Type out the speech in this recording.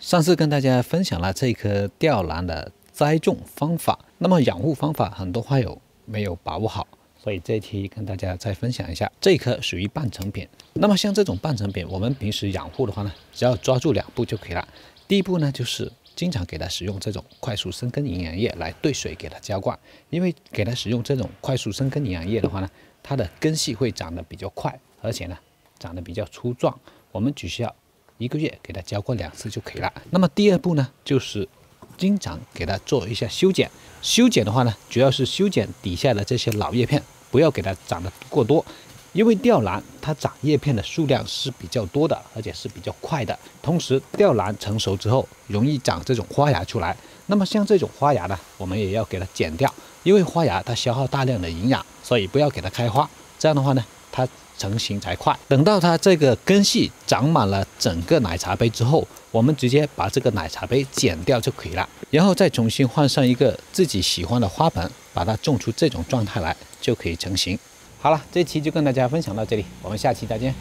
上次跟大家分享了这棵吊兰的栽种方法，那么养护方法很多花友没有把握好，所以这期跟大家再分享一下。这棵属于半成品，那么像这种半成品，我们平时养护的话呢，只要抓住两步就可以了。第一步呢，就是经常给它使用这种快速生根营养液来兑水给它浇灌，因为给它使用这种快速生根营养液的话呢，它的根系会长得比较快，而且呢长得比较粗壮，我们只需要。一个月给它浇过两次就可以了。那么第二步呢，就是经常给它做一下修剪。修剪的话呢，主要是修剪底下的这些老叶片，不要给它长得过多。因为吊兰它长叶片的数量是比较多的，而且是比较快的。同时，吊兰成熟之后容易长这种花芽出来。那么像这种花芽呢，我们也要给它剪掉，因为花芽它消耗大量的营养，所以不要给它开花。这样的话呢，它。成型才快，等到它这个根系长满了整个奶茶杯之后，我们直接把这个奶茶杯剪掉就可以了，然后再重新换上一个自己喜欢的花盆，把它种出这种状态来，就可以成型。好了，这期就跟大家分享到这里，我们下期再见。